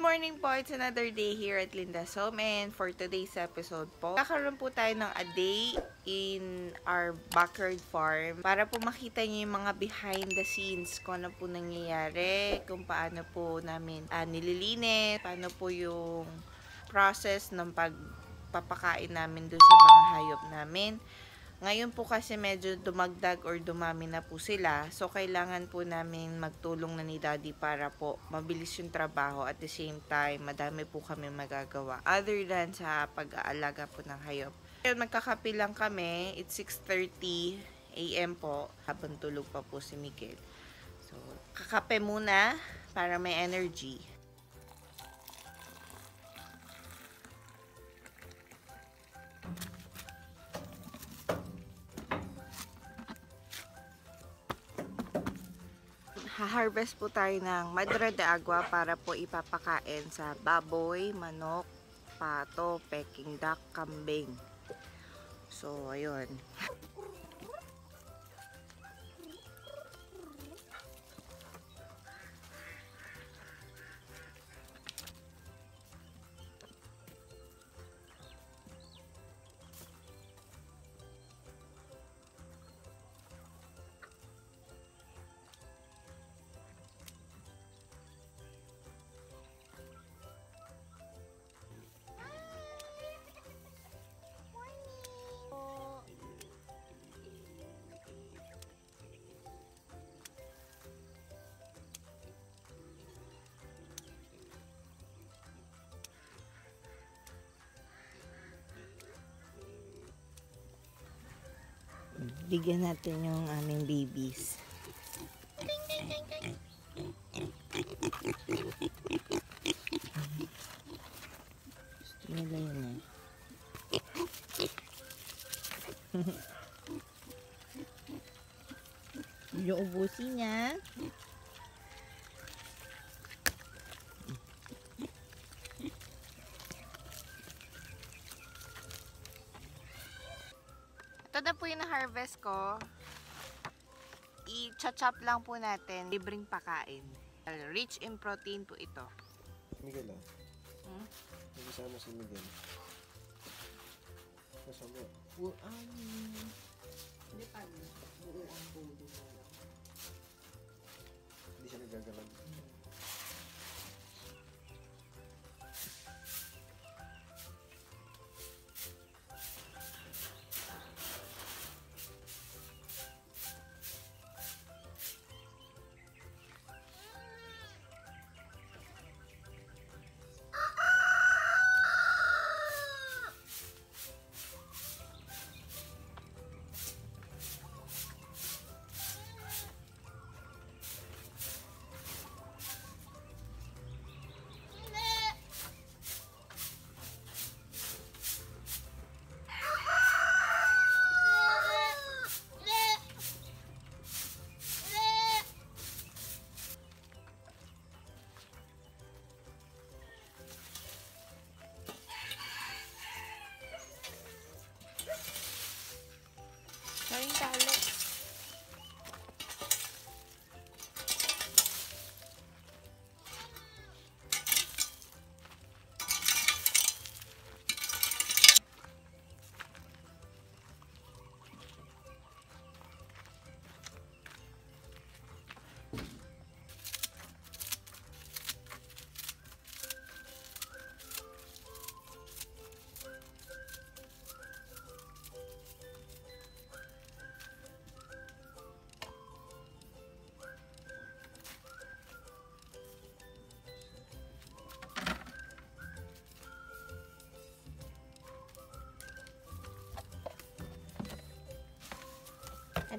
morning po. It's another day here at Linda's Home and for today's episode po, kakaroon po tayo ng a day in our backyard farm para po makita niyo yung mga behind the scenes kung ano po nangyayari, kung paano po namin uh, nililinis, paano po yung process ng pagpapakain namin doon sa mga hayop namin. Ngayon po kasi medyo dumagdag or dumami na po sila. So, kailangan po namin magtulong na ni Daddy para po mabilis yung trabaho. At the same time, madami po kami magagawa. Other than sa pag-aalaga po ng hayop. Ngayon, magkakapi lang kami. It's 6.30 a.m. po. Habang tulog pa po si Miguel. So, kakape muna para may energy. Ha-harvest po tayo ng madre de agua para po ipapakain sa baboy, manok, pato, peking duck, kambing. So, ayun. bigyan natin yung aming babies. Gusto nila yun eh. yung ubusin niya. Ito po na-harvest ko. I-chop lang po natin. Libreng pakain. Rich in protein po ito. Miguel ah. Hmm? May kasama si Miguel. Kasama. Um, hindi pa. Buo ang budo. Hindi siya nagagalag. Kain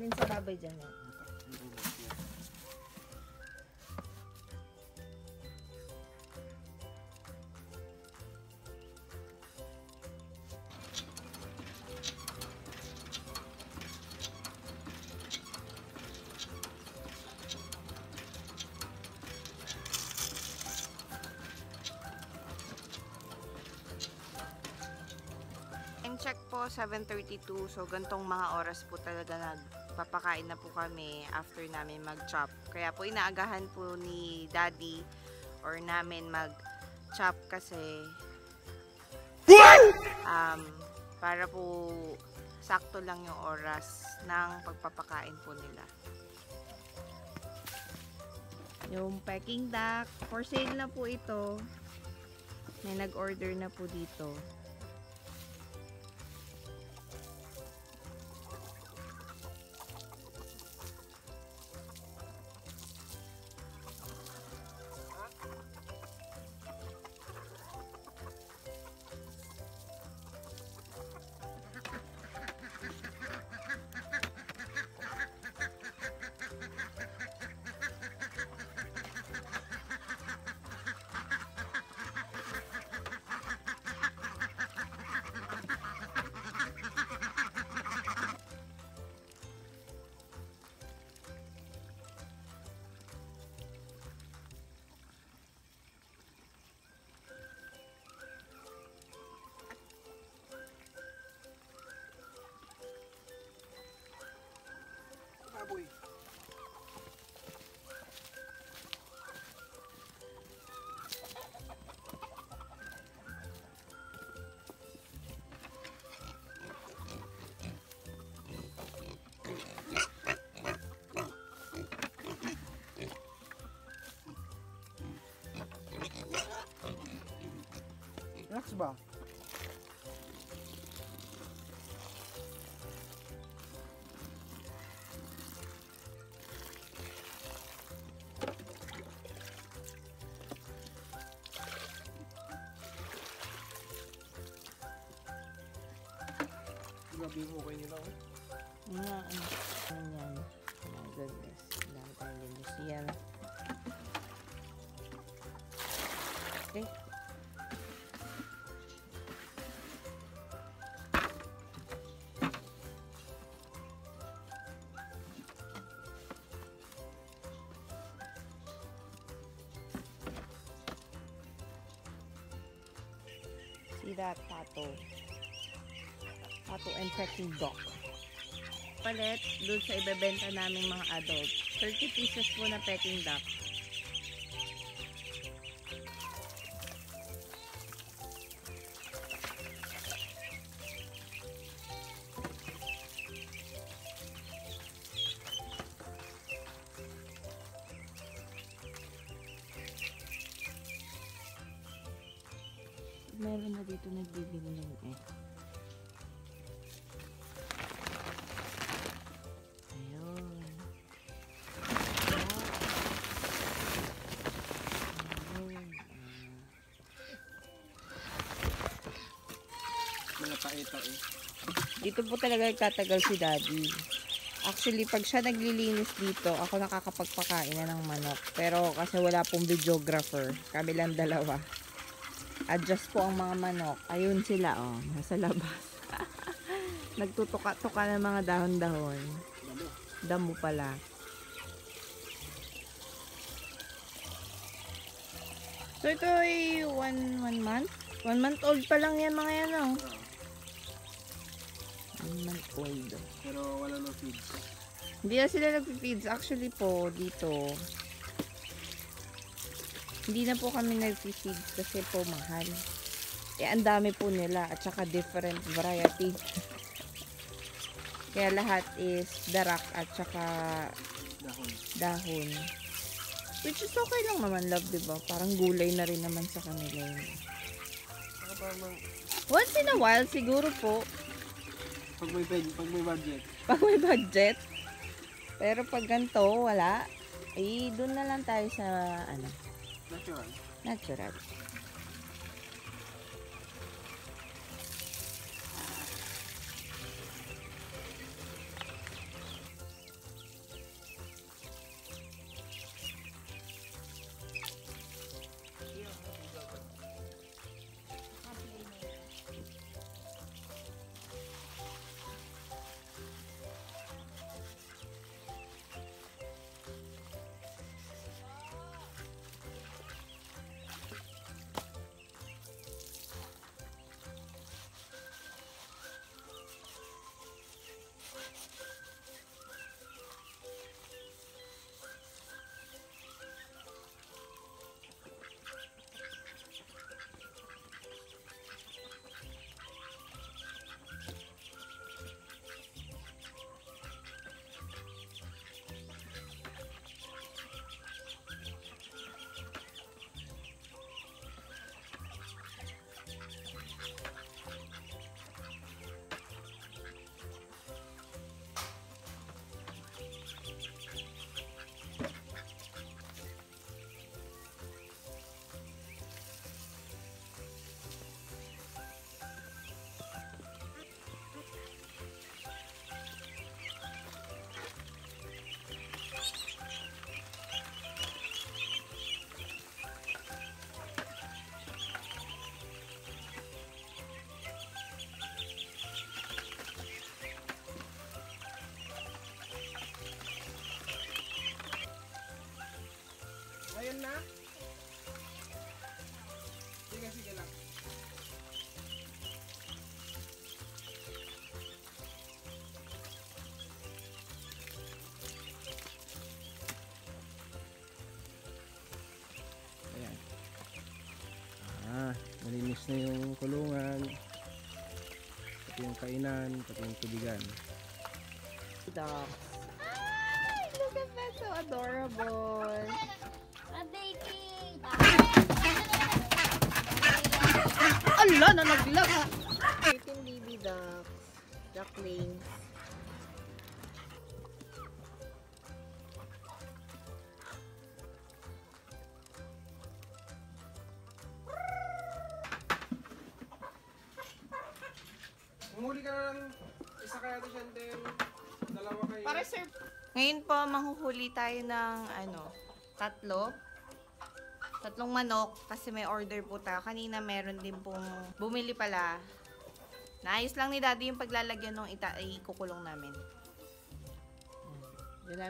Alin sa baboy dyan check po, 7.32. So, gantong mga oras po talaga nagpapakain na po kami after namin mag-chop. Kaya po inaagahan po ni daddy or namin mag chop kasi um, para po sakto lang yung oras ng pagpapakain po nila. Yung Peking duck, for sale na po ito. May nag-order na po dito. Ba? Grabe yung okay nila. oh. Mga ano, ano yan. Oh my goodness. Ang dami tayong linis yan. Okay. That tato? Tato and Peking duck palit dun sa ibebenta naming mga adult. 30 pieces po na Peking duck. Mga tae-tae. Dito po talaga nagtatagal si Daddy. Actually, pag siya naglilinis dito, ako nakakapagpakain na ng manok. Pero kasi wala pong videographer, kami lang dalawa. Adjust po ang mga manok. Ayun sila, oh. Nasa labas. Nagtutuka-tuka ng mga dahon-dahon. Damo pala. So, ito ay one, one month? One month old pa lang yan mga yan, oh. One month old. pero wala nang feeds. Hindi na sila nagpi-feeds. Actually po, dito, hindi na po kami nagpi-feeds kasi po mahal. Eh, ang dami po nila at saka different variety. Kaya lahat is darak at saka Dahon. dahon. Which is okay lang naman, love, di ba? Parang gulay na rin naman sa kanila yun. Once in a while, siguro po, pag may, pag may budget. pag may budget. Pero pag ganito, wala. Eh, doon na lang tayo sa, ano, Natural. natural. Kulungan. Pati yung kainan, pati yung tubigan. Dogs. Ay, look at that. So adorable. A baby! Ala, na naglag. Pretty baby ducks. Ducklings. Umuli ka na lang. Isa kaya ito Chantel. Dalawa kayo. Para sir. Ngayon po, mahuhuli tayo ng ano, tatlo. Tatlong manok kasi may order po tayo. Kanina meron din pong bumili pala. Naayos lang ni daddy yung paglalagyan ng ita ikukulong namin. Yun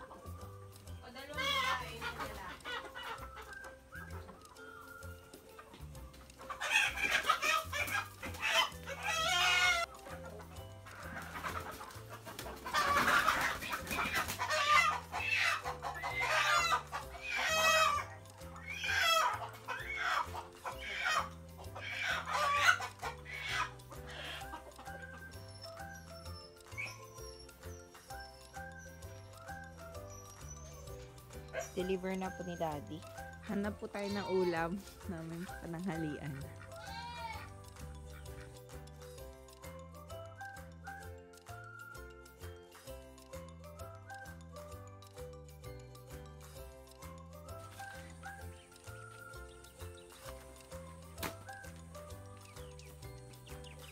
Deliver na po ni daddy. Hanap po tayo ng ulam namin pananghalian.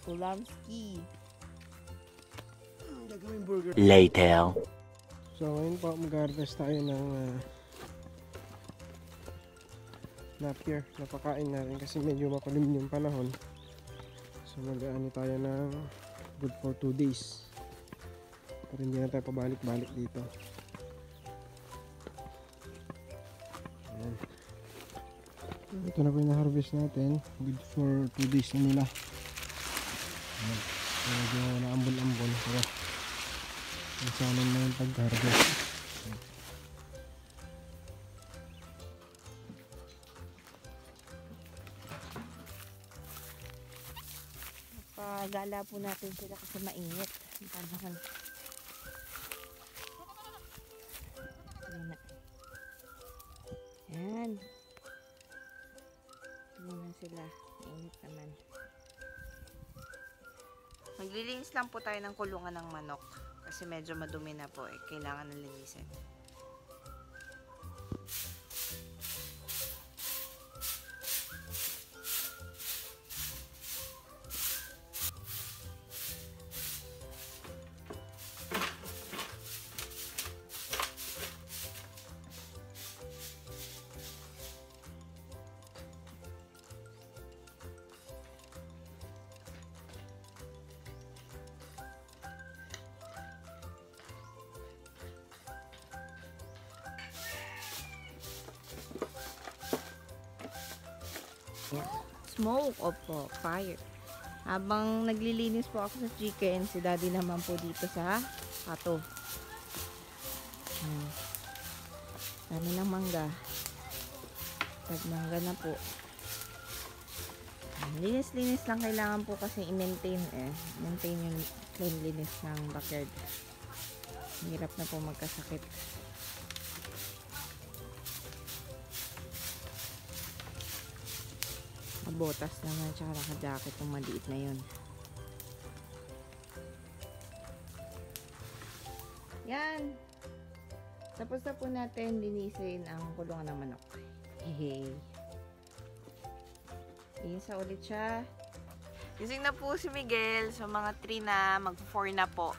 Ulamski. Later. So ngayon po mag-harvest tayo ng uh, napier. Napakain natin kasi medyo makulim yung panahon. So mag-ano tayo ng good for 2 days. Pero hindi na tayo pabalik-balik dito. Ayan. Ito na po yung na-harvest natin. Good for 2 days na nila. Medyo naambon-ambon. Pero sana na yung pag-harvest. Pagala po natin sila kasi mainit. Ang panahon. Ayan na. Yan. Tingnan na sila. Mainit naman. Maglilinis lang po tayo ng kulungan ng manok. Kasi medyo madumi na po eh. Kailangan na linisin. Smoke, opo, fire. Habang naglilinis po ako sa chicken, si daddy naman po dito sa pato. Hmm. Dami ng mangga. Tag mangga na po. Hmm, Linis-linis lang kailangan po kasi i-maintain eh. Maintain yung cleanliness ng backyard. Hirap na po magkasakit. Kabotas naman tsaka naka-jacket yung maliit na yun. Yan. Tapos na po natin linisin ang kulungan ng manok. Hehe. Isa ulit siya. Gising na po si Miguel. So mga 3 na, mag-4 na po.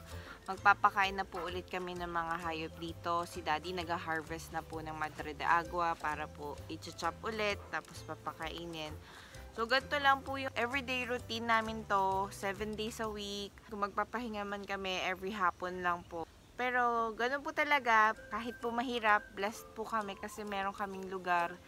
Magpapakain na po ulit kami ng mga hayop dito. Si Daddy nag-harvest na po ng Madre de Agua para po i-chop ulit. Tapos papakainin. So, ganito lang po yung everyday routine namin to. 7 days a week. Kung magpapahinga man kami, every hapon lang po. Pero, ganun po talaga. Kahit po mahirap, blessed po kami kasi meron kaming lugar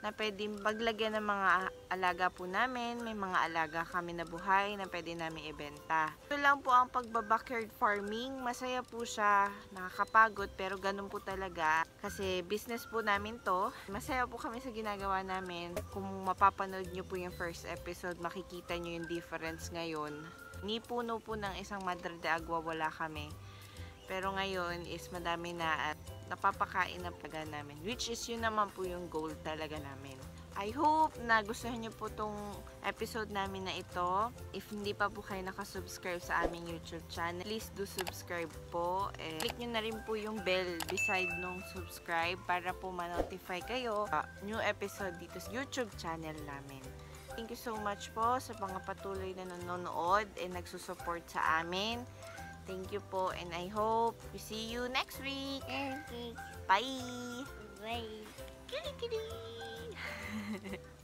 na pwedeng paglagyan ng mga alaga po namin. May mga alaga kami na buhay na pwede namin ibenta. Ito lang po ang pagbabackyard farming. Masaya po siya, nakakapagod, pero ganun po talaga. Kasi business po namin to. Masaya po kami sa ginagawa namin. Kung mapapanood nyo po yung first episode, makikita nyo yung difference ngayon. Ni puno po ng isang Madre de Agua, wala kami. Pero ngayon is madami na at napapakain na paga namin. Which is yun naman po yung goal talaga namin. I hope na gustuhan nyo po tong episode namin na ito. If hindi pa po kayo nakasubscribe sa aming YouTube channel, please do subscribe po. And click nyo na rin po yung bell beside nung subscribe para po ma-notify kayo sa new episode dito sa YouTube channel namin. Thank you so much po sa mga patuloy na nanonood and nagsusupport sa amin. Thank you po and I hope we see you next week. Bye. Bye. Kitty kitty.